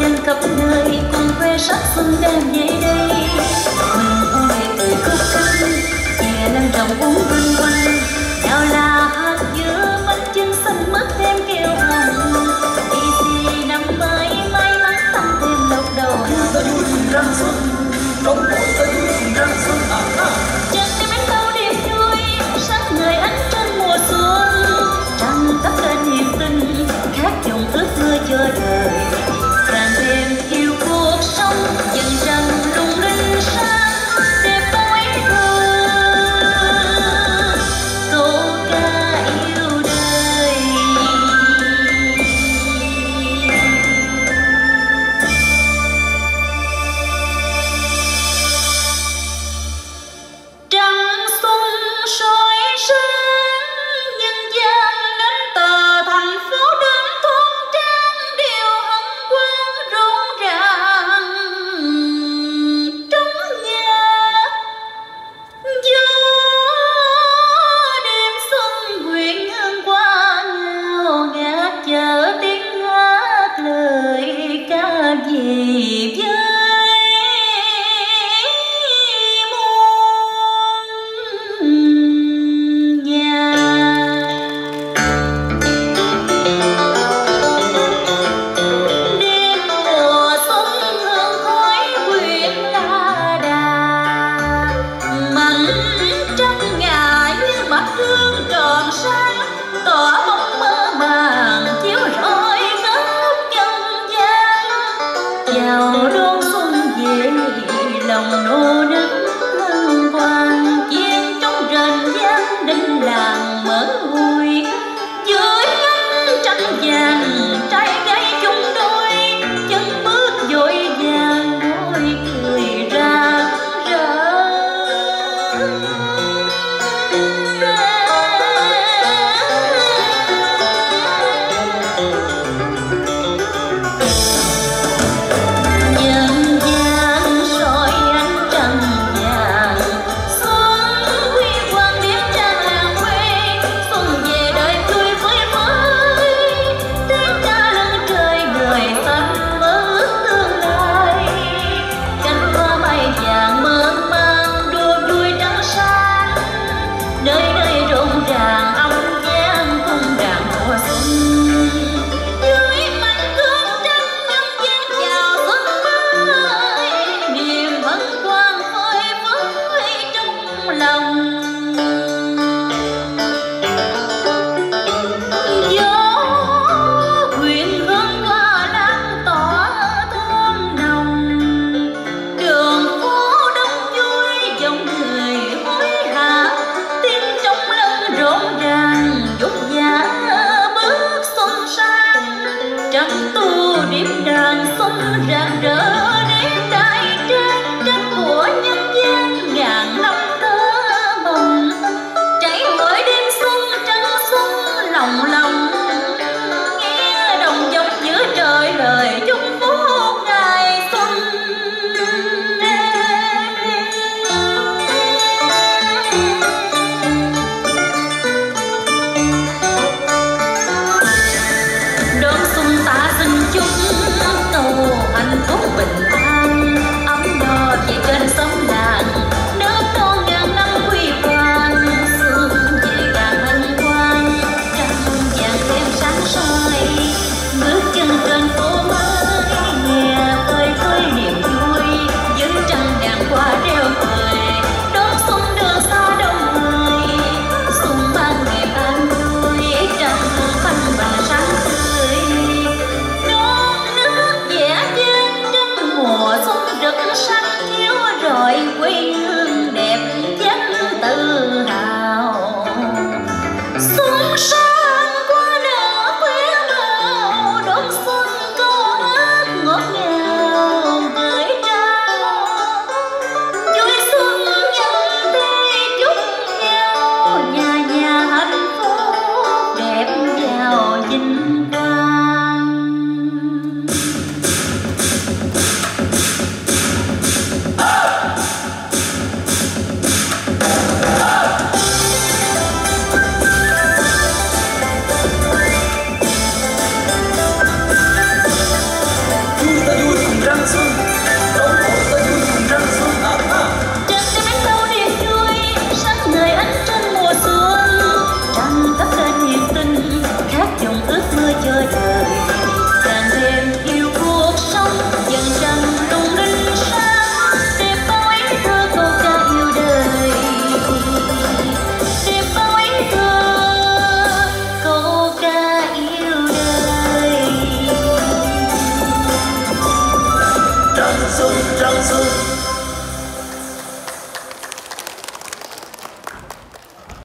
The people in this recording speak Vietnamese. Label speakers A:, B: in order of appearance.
A: dân khắp nơi con quê sắc xuân đem về đây. Mình ôi từ khúc cánh nhẹ lan trọng uống vân quanh đào la hạt dứa bánh chân xanh mắt thêm kêu hồng đi xì năm mới may mắn tăng thêm lộc đầu
B: răng xuân trong mỗi tình răng xuân
A: chân đi bánh bao điệp vui sáng người ánh trăng mùa xuân. Trăng tóc lên niềm tin khát dòng ước mơ chờ đợi. chào đón xuân về lòng nô nức xuân tàu hạnh phúc bình an.
B: Trăng xuân trăng xuân